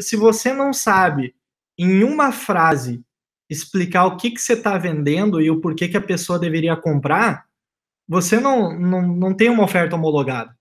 se você não sabe, em uma frase, explicar o que, que você está vendendo e o porquê que a pessoa deveria comprar, você não, não, não tem uma oferta homologada.